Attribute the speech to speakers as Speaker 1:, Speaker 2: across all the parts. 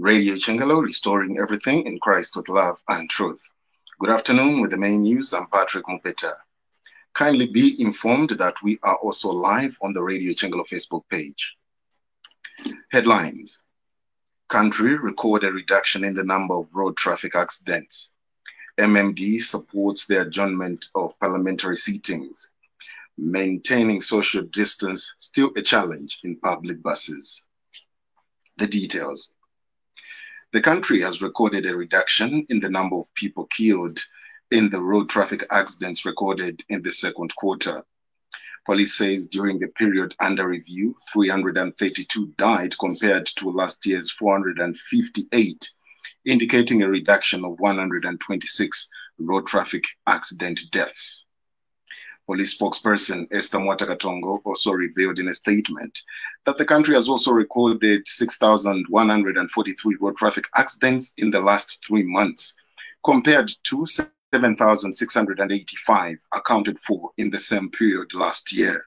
Speaker 1: Radio Icengelo, restoring everything in Christ with love and truth. Good afternoon with the main news. I'm Patrick Mupeta. Kindly be informed that we are also live on the Radio Icengelo Facebook page. Headlines Country record a reduction in the number of road traffic accidents. MMD supports the adjournment of parliamentary sittings. Maintaining social distance still a challenge in public buses. The details. The country has recorded a reduction in the number of people killed in the road traffic accidents recorded in the second quarter. Police says during the period under review, 332 died compared to last year's 458, indicating a reduction of 126 road traffic accident deaths. Police spokesperson Esther Mwata Katongo also revealed in a statement that the country has also recorded 6,143 road traffic accidents in the last three months, compared to 7,685 accounted for in the same period last year.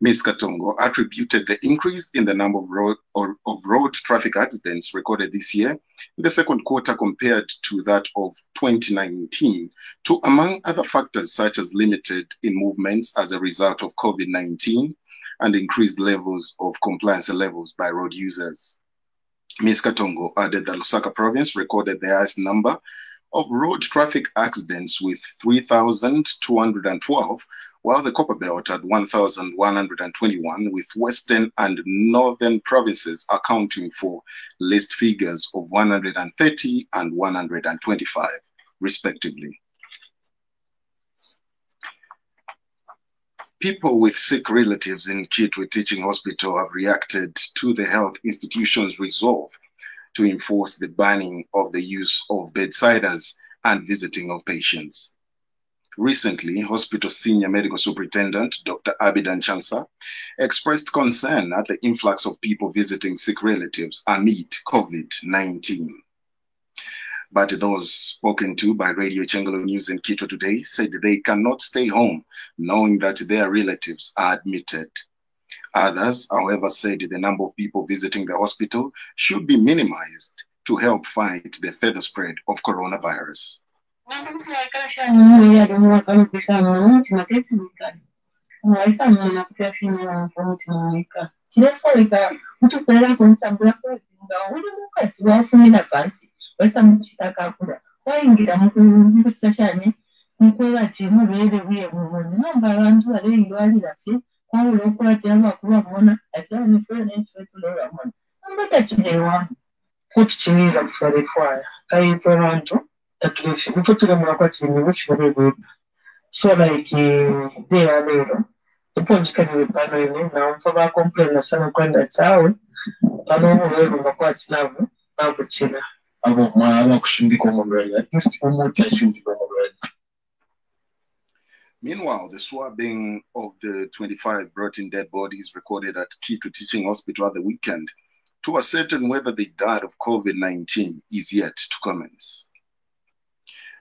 Speaker 1: Ms. Katongo attributed the increase in the number of road, or, of road traffic accidents recorded this year in the second quarter compared to that of 2019 to, among other factors, such as limited in movements as a result of COVID 19 and increased levels of compliance levels by road users. Ms. Katongo added that Lusaka province recorded the highest number of road traffic accidents with 3,212, while the Copper Belt had 1,121, with Western and Northern provinces accounting for list figures of 130 and 125, respectively. People with sick relatives in Kitwe Teaching Hospital have reacted to the health institution's resolve to enforce the banning of the use of bedsiders and visiting of patients. Recently, hospital senior medical superintendent Dr. Abidan Chansa expressed concern at the influx of people visiting sick relatives amid COVID 19. But those spoken to by Radio Icengelo News in Kitwe today said they cannot stay home knowing that their relatives are admitted. Others, however, said the number of people visiting the hospital should be minimized to help fight the further spread of coronavirus.
Speaker 2: mweya domu vakamubvisa mwana mutima tete mika vaisa mwana kuti afemera mufa mutima mika chireforeka muchikorera kumusambura kuzinga uri mukadzi wafumira bhasi vaisa muchitakakura waingira mukusika chane mukwevati murwere uye mumoni vanga vantu varenge varirasi kwaurokuva tiavakuvamona hativanefeyo nefekulovamona ambotachirewani kuti chivira kufarefwara kaipe vantu chimira kufare fwaya kaita vantu tatulefi bifo tulemwa kwatini bifire bebi so like deya lero iponjikanire pano ine naumfa vakomplaina sana kwenda tsawe pano muverumba kwatinavo vakuchina
Speaker 3: abo mwaba kushimbika omulwaire at least omuntu ashinjibwa omulwaire
Speaker 1: Meanwhile, the swabbing of the 25 brought in dead bodies recorded at Kitwe Teaching Hospital at the weekend to ascertain whether they died of COVID 19 is yet to commence.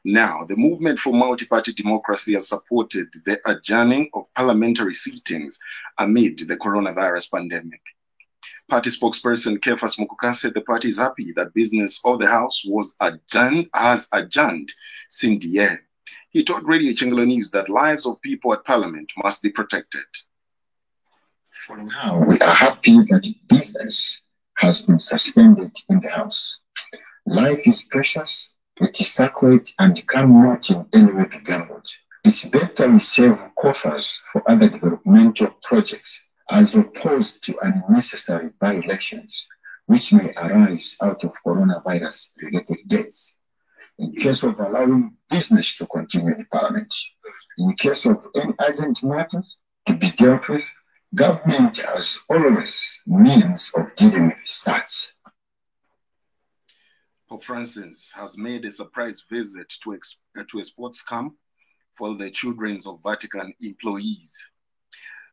Speaker 1: Now, the Movement for Multi Party Democracy has supported the adjourning of parliamentary sittings amid the coronavirus pandemic. Party spokesperson Kefas Mukuka said the party is happy that business of the House was adjourned, has adjourned since the year. He told Radio Icengelo News that lives of people at Parliament must be protected.
Speaker 3: For now, we are happy that business has been suspended in the House. Life is precious, it is sacred, and cannot in any way be gambled. It's better we save coffers for other developmental projects as opposed to unnecessary by elections, which may arise out of coronavirus related deaths in case of allowing business to continue in Parliament. In case of any urgent matters to be dealt with, government has always means of dealing with such.
Speaker 1: Francis has made a surprise visit to, ex- uh, to a sports camp for the children of Vatican employees.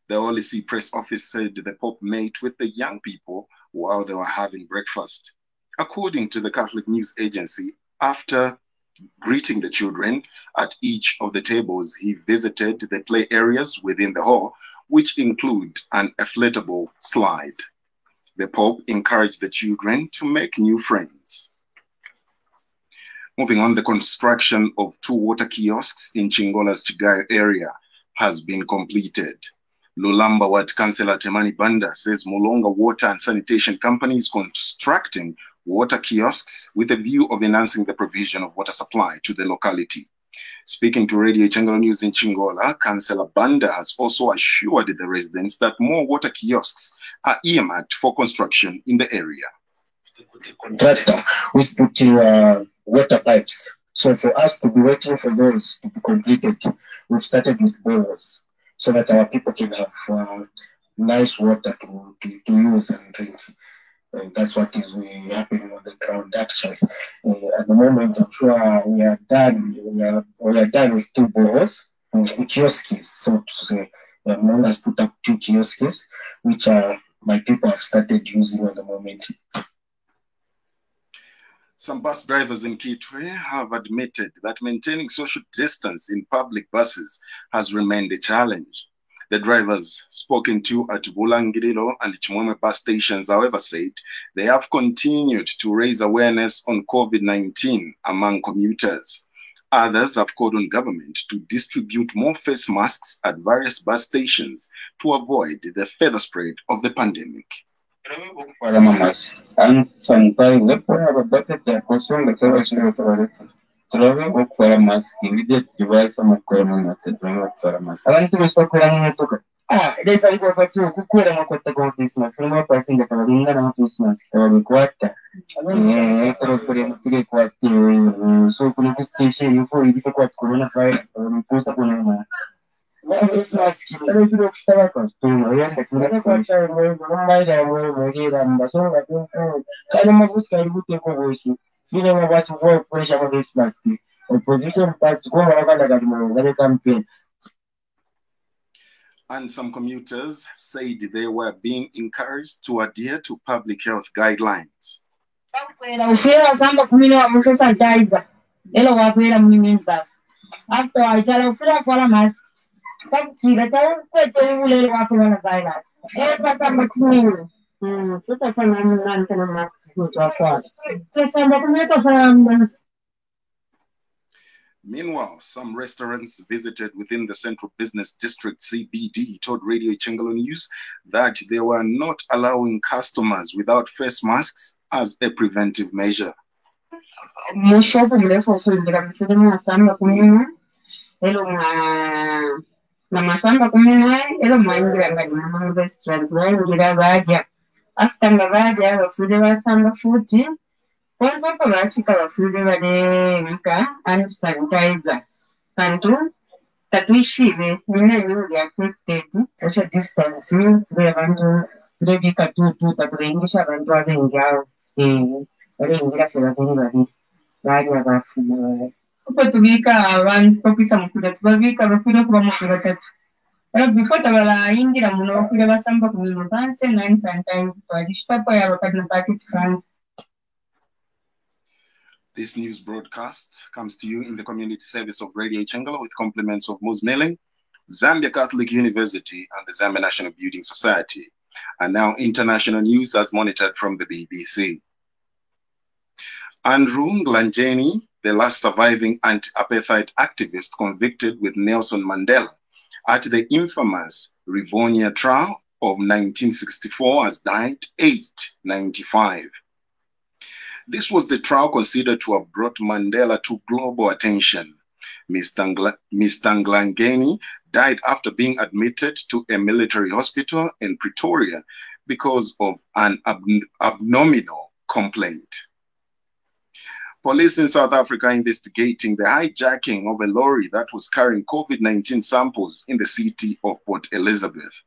Speaker 1: The Holy See press office said the Pope met with the young people while they were having breakfast. According to the Catholic News Agency, after greeting the children at each of the tables, he visited the play areas within the hall, which include an inflatable slide. The Pope encouraged the children to make new friends. Moving on, the construction of two water kiosks in Chingola's Chigayo area has been completed. Lulamba Ward Councillor Temani Banda says Mulonga Water and Sanitation Company is constructing water kiosks with a view of enhancing the provision of water supply to the locality. Speaking to Radio Icengelo News in Chingola, Councillor Banda has also assured the residents that more water kiosks are earmarked for construction in the area.
Speaker 3: The contractor who's putting uh, water pipes. So for us to be waiting for those to be completed, we've started with boilers so that our people can have uh, nice water to, to, to use and drink. And that's what is happening on the ground actually. Uh, at the moment, I'm sure we are done. We are, we are done with two um, kiosks, so to say. Um, has put up two kiosks, which uh, my people have started using at the moment.
Speaker 1: Some bus drivers in Kitwe have admitted that maintaining social distance in public buses has remained a challenge. The drivers spoken to at Bulangiriro and Chimwemwe bus stations, however, said they have continued to raise awareness on COVID 19 among commuters. Others have called on government to distribute more face masks at various bus stations to avoid the further spread of the pandemic.
Speaker 4: para mamás. Han sanitado para babata que acosan da kawai shi ne tabarata. Travel or para más, immediate device on para mamá, que travel para más. Abantu ba para mamá toka. Ah, dai sai ko fatu ku kura ma kwata ko Christmas, kuma ma fasin da tabarin da na Christmas, tabarin kwata. Eh, pero que yo. Mask mask
Speaker 1: and some commuters said they were being encouraged to adhere to public health guidelines.
Speaker 2: Ufira samba kumina wa
Speaker 1: Meanwhile, some restaurants visited within the Central Business District CBD told Radio Icengelo News that they were not allowing customers without face masks as a preventive measure.
Speaker 2: Amasamba kumi naye era omwayingiranganyuma n'Abaisirairi baawulira baajja afta nga baajja abafudde basamba fuuti bonzako baafika bafudde balenka hand sanitizer kantu tatuishive mina nyingi affected social distancing kule bantu ndevika tutu tatulengesha abantu abengi awo balengera ffe babiri babiri baajja baafuna balala
Speaker 1: This news broadcast comes to you in the community service of Radio Icengelo with compliments of Mus Milling, Zambia Catholic University, and the Zambia National Building Society. And now international news as monitored from the BBC. Andrew Mlangeni, the last surviving anti-apartheid activist convicted with Nelson Mandela at the infamous Rivonia trial of 1964 has died 895. This was the trial considered to have brought Mandela to global attention. Mr. Ngla-. Mlangeni died after being admitted to a military hospital in Pretoria because of an ab- abdominal complaint. Police in South Africa investigating the hijacking of a lorry that was carrying COVID 19 samples in the city of Port Elizabeth.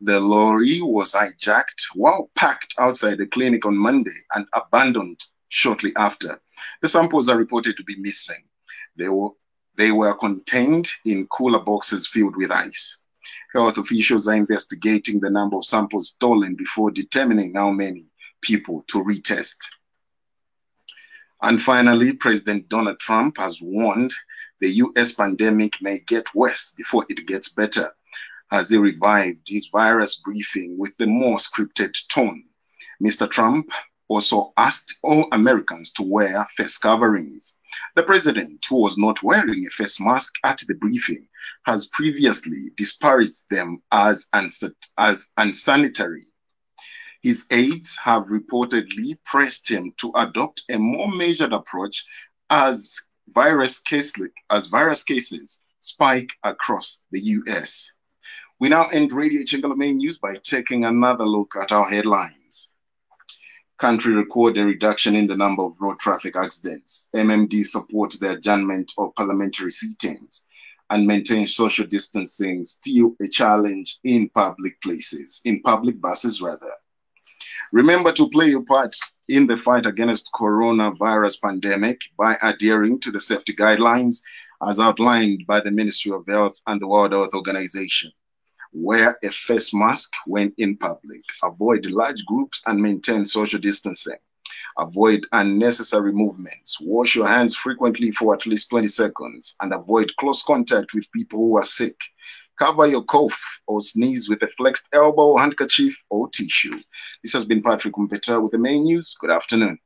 Speaker 1: The lorry was hijacked while packed outside the clinic on Monday and abandoned shortly after. The samples are reported to be missing. They were, they were contained in cooler boxes filled with ice. Health officials are investigating the number of samples stolen before determining how many people to retest. And finally, President Donald Trump has warned the US pandemic may get worse before it gets better as he revived his virus briefing with a more scripted tone. Mr. Trump also asked all Americans to wear face coverings. The president, who was not wearing a face mask at the briefing, has previously disparaged them as, as unsanitary. His aides have reportedly pressed him to adopt a more measured approach as virus, case, as virus cases spike across the US. We now end Radio Icengelo main news by taking another look at our headlines. Country record a reduction in the number of road traffic accidents. MMD supports the adjournment of parliamentary sittings and maintain social distancing still a challenge in public places, in public buses rather. Remember to play your part in the fight against coronavirus pandemic by adhering to the safety guidelines as outlined by the Ministry of Health and the World Health Organization. Wear a face mask when in public. Avoid large groups and maintain social distancing. Avoid unnecessary movements. Wash your hands frequently for at least 20 seconds and avoid close contact with people who are sick. Cover your cough or sneeze with a flexed elbow, handkerchief, or tissue. This has been Patrick Umpeta with the main news. Good afternoon.